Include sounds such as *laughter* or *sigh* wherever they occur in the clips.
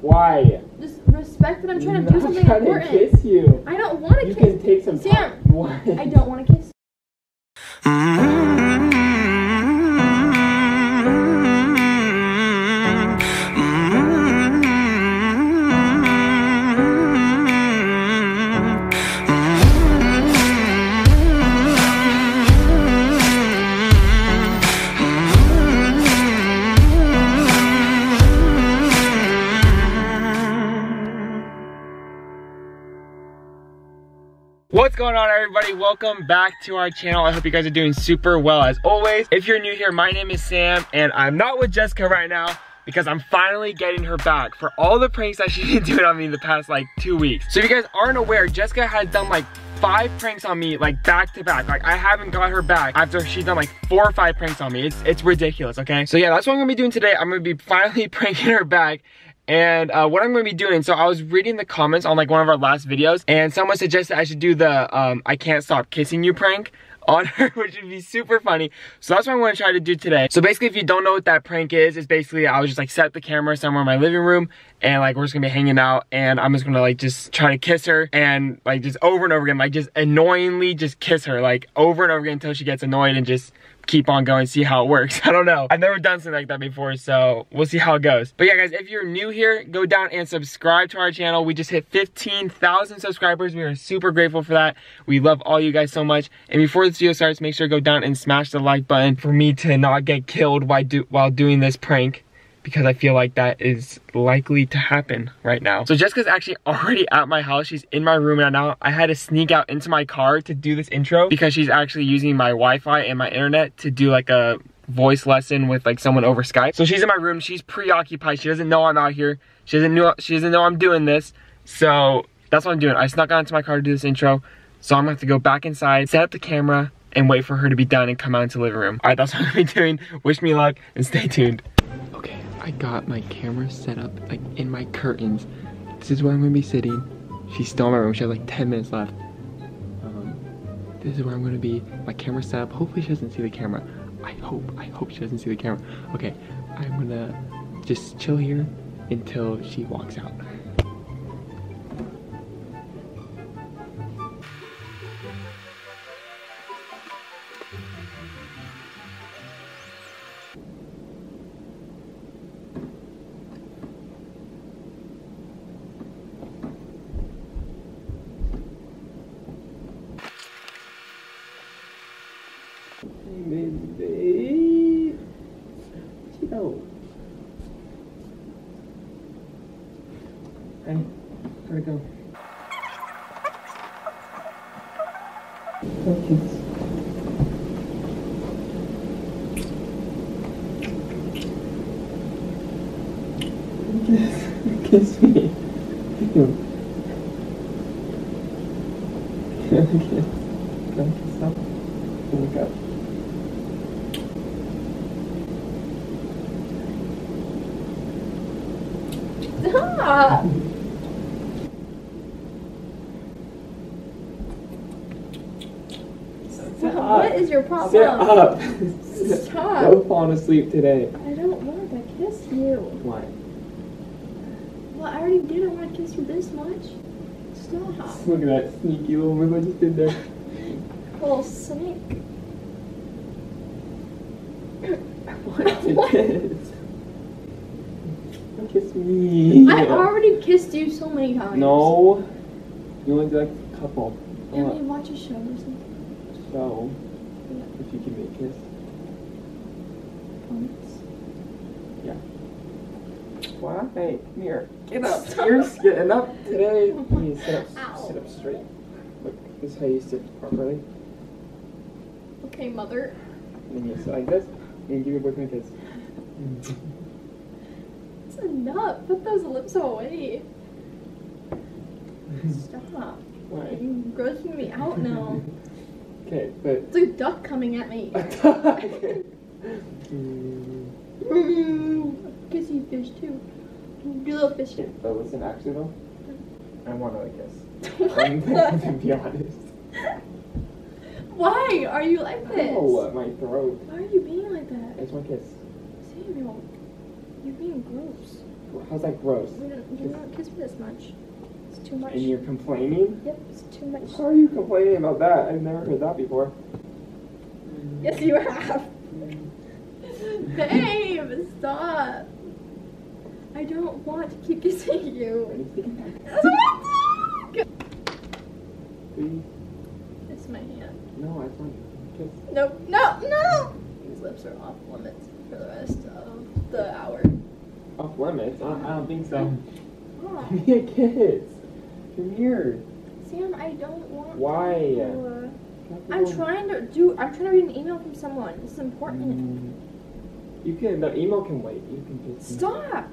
Why? Just respect that I'm trying to do I'm something trying important. to kiss you. I don't want to kiss You kiss. can take some Sam, time. *laughs* What? I don't want to kiss. Going on everybody? Welcome back to our channel. I hope you guys are doing super well as always. If you're new here, my name is Sam and I'm not with Jessica right now because I'm finally getting her back for all the pranks that *laughs* she's been doing on me in the past like two weeks. So if you guys aren't aware, Jessica has done like five pranks on me like back to back. Like I haven't got her back after she's done like four or five pranks on me. It's, it's ridiculous, okay? So yeah, that's what I'm gonna be doing today. I'm gonna be *laughs* finally pranking her back and uh, what I'm gonna be doing, so I was reading the comments on like one of our last videos, and someone suggested I should do the um, I can't stop kissing you prank *laughs* on her, which would be super funny. So that's what I'm gonna try to do today. So basically, if you don't know what that prank is, it's basically I was just like set the camera somewhere in my living room, and like we're just gonna be hanging out, and I'm just gonna like just try to kiss her, and like just over and over again, like just annoyingly just kiss her, like over and over again until she gets annoyed and just keep on going, see how it works. *laughs* I don't know. I've never done something like that before, so we'll see how it goes. But yeah, guys, if you're new here, go down and subscribe to our channel. We just hit 15,000 subscribers. We are super grateful for that. We love all you guys so much. And before this video starts, make sure to go down and smash the like button for me to not get killed while, do while doing this prank because I feel like that is likely to happen right now. So Jessica's actually already at my house. She's in my room right now. I had to sneak out into my car to do this intro because she's actually using my Wi-Fi and my internet to do like a voice lesson with like someone over Skype. So she's in my room. She's preoccupied. She doesn't know I'm out here. She doesn't know she doesn't know I'm doing this. So that's what I'm doing. I snuck out into my car to do this intro. So I'm gonna have to go back inside, set up the camera, and wait for her to be done and come out into the living room. All right, that's *laughs* what I'm gonna be doing. Wish me luck and stay tuned. I got my camera set up like in my curtains. This is where I'm gonna be sitting. She's still in my room. She has like 10 minutes left. Um, this is where I'm gonna be. My camera set up. Hopefully she doesn't see the camera. I hope. I hope she doesn't see the camera. Okay, I'm gonna just chill here until she walks out. Baby. Chill. Hey, go? Kiss, kiss me. Ew. Can I kiss? Can I kiss up. Stop. What is your problem? Sit up. Stop. Don't fall asleep today. I don't want to kiss you. Why? Well, I already did. I want to kiss you this much. Stop. Look at that sneaky little move I just did there. *laughs* Little snake. *laughs* I want to *laughs* What? kiss. Don't kiss me. I already kissed you so many times. No. You only did like a couple. Can we watch a show or something? so, if you give me a kiss. Once. Yeah. Why? Hey, come here. Get up. *laughs* You're getting up today. You sit up, Ow. sit up straight. Look, this is how you sit properly. Okay, mother. And then you sit like this. And give your boyfriend a kiss. *laughs* It's enough. Put those lips away. *laughs* Stop. Why? You're grossing me out now. *laughs* Okay, but. It's a duck coming at me. *laughs* Mm, Mm, Kissy fish too. You little fish too. but listen, actually though, I want another kiss. I'm What? to be honest. Why are you like this? Oh, my throat. Why are you being like that? I want a kiss. Samuel, you're being gross. how's that gross? You don't, you don't kiss me this much. It's too much. And you're complaining? Yep, it's too much. How are you complaining about that? I've never heard that before. Yes, you have. Babe, stop. I don't want to keep kissing you. Please? It's my hand. No, I want to kiss. No, no, no! These lips are off limits for the rest of the hour. Off limits? I, I don't think so. *laughs* Give me a kiss. Come here. Sam, I don't want Why? to. uh, I'm trying to do. I'm trying to read an email from someone. This is important. Mm. You can. The email can wait. You can just. Stop!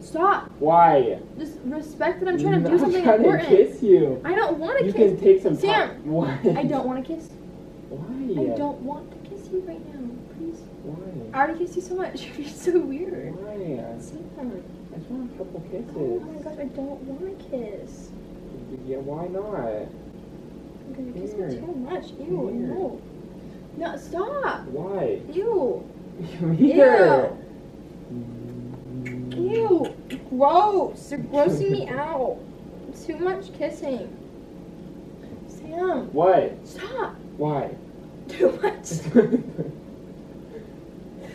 Stop! Why? Just respect that I'm trying to do I'm something trying important. to kiss you. I don't want to kiss. You can take some Sam, time. *laughs* Why? I don't want to kiss. Why? I don't want to kiss you right now. Why? I already kissed you so much. *laughs* You're so weird. Why? Sam. I just want a couple kisses. Oh my gosh, I don't want to kiss. Yeah, why not? Because you kiss me too much. Ew, Here. no. No, stop. Why? Ew. *laughs* Here. Ew. Gross. You're grossing me *laughs* out. Too much kissing. Sam, What? stop. Why? Too much.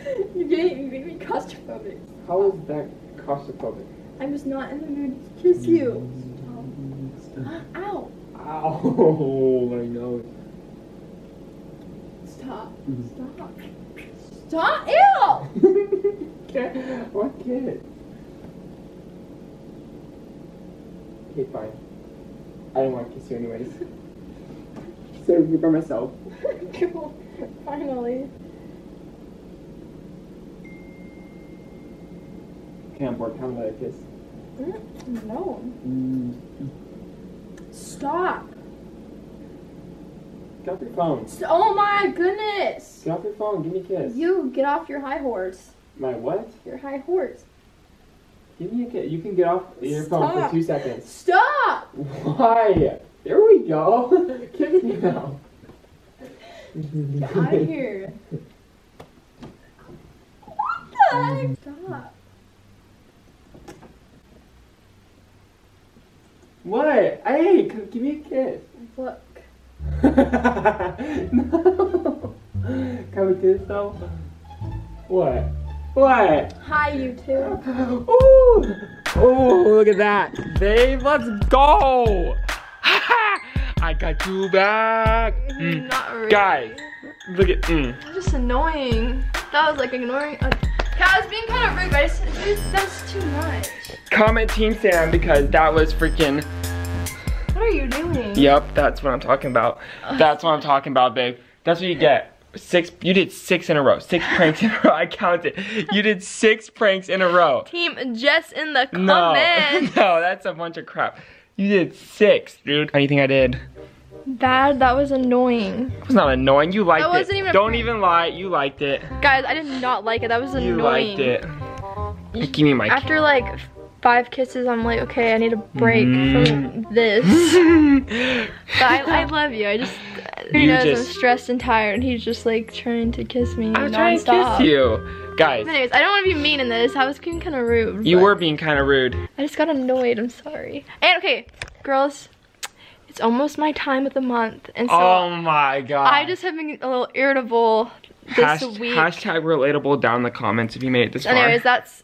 *laughs* You're getting, you're me claustrophobic. How is that claustrophobic? I'm just not in the mood to kiss you. Stop. Ow. Ow, *laughs* my nose. Stop. Mm-hmm. Stop. Stop. Ew. *laughs* what kid? Okay, fine. I don't want to kiss you anyways. So you by myself. cool. Finally. I'm bored. How about a kiss? Mm, No. Mm. Stop. Get off your phone. St- oh my goodness. Get off your phone. Give me a kiss. You get off your high horse. My what? Your high horse. Give me a kiss. You can get off your phone for two seconds. Stop. Why? There we go. *laughs* Kiss me now. Get out of here. What the heck? Stop. What? Hey, give me a kiss. Look. *laughs* no. Can we kiss though? What? What? Hi, you two. Ooh! Oh, look at that. Babe, let's go! *laughs* I got you back. Mm. Not really. Guys, look at mm. That's just annoying. That was like ignoring. A- I was being kind of rude, but I just, dude, that's too much. Comment Team Sam because that was freaking. What are you doing? Yep, that's what I'm talking about. That's what I'm talking about, babe. That's what you get. Six. You did six in a row. Six *laughs* pranks in a row. I counted. You did six pranks in a row. Team Jess in the No, *laughs* no, that's a bunch of crap. You did six, dude. How do you think I did? Bad. That was annoying. It was not annoying. You liked it. even Don't even lie. You liked it. Guys, I did not like it. That was You annoying. You liked it. Give me my. After like five kisses, I'm like, okay, I need a break Mm. from this. *laughs* but I, I love you. I just, he You knows just- I'm stressed and tired, and he's just like trying to kiss me I was trying to kiss you, guys. Anyways, I don't want to be mean in this. I was being kind of rude. You were being kind of rude. I just got annoyed. I'm sorry. And okay, girls, it's almost my time of the month, and so oh my god. I just have been a little irritable this Hasht- week. Hashtag relatable down in the comments if you made it this far. Anyways, that's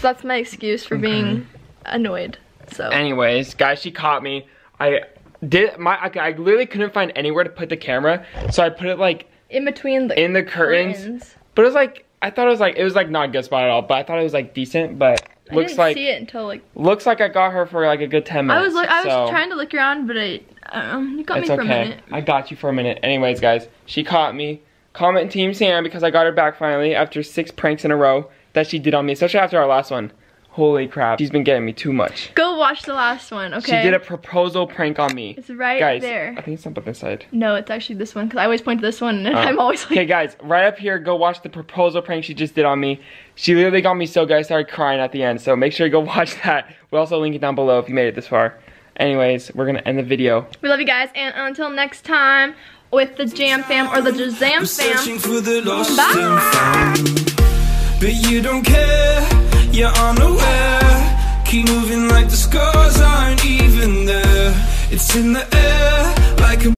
that's my excuse for being annoyed. So Anyways, guys, she caught me. I did my. I, I literally couldn't find anywhere to put the camera, so I put it like in between the in the curtains. curtains. But it was like I thought it was like it was like not a good spot at all. But I thought it was like decent. But looks didn't like see it until like looks like I got her for like a good ten minutes. I was look, I was so trying to look around, but I, um, you got It's me for okay. a minute. I got you for a minute. Anyways, guys, she caught me. Comment Team Sam because I got her back finally after six pranks in a row that she did on me, especially after our last one. Holy crap, she's been getting me too much. Go watch the last one, okay? She did a proposal prank on me. It's right guys, there. I think it's up on this side. No, it's actually this one because I always point to this one, and *laughs* Oh. I'm always like, Okay, guys, right up here, go watch the proposal prank she just did on me. She literally got me so good, I started crying at the end. So make sure you go *laughs* watch that. We'll also link it down below if you made it this far. Anyways, we're gonna end the video. we love you guys, and until next time with the Jam Fam or the Jazam Fam. for the lost Bye. and. But you don't care, you're unaware. Keep moving like the scars aren't even there. It's in the air like a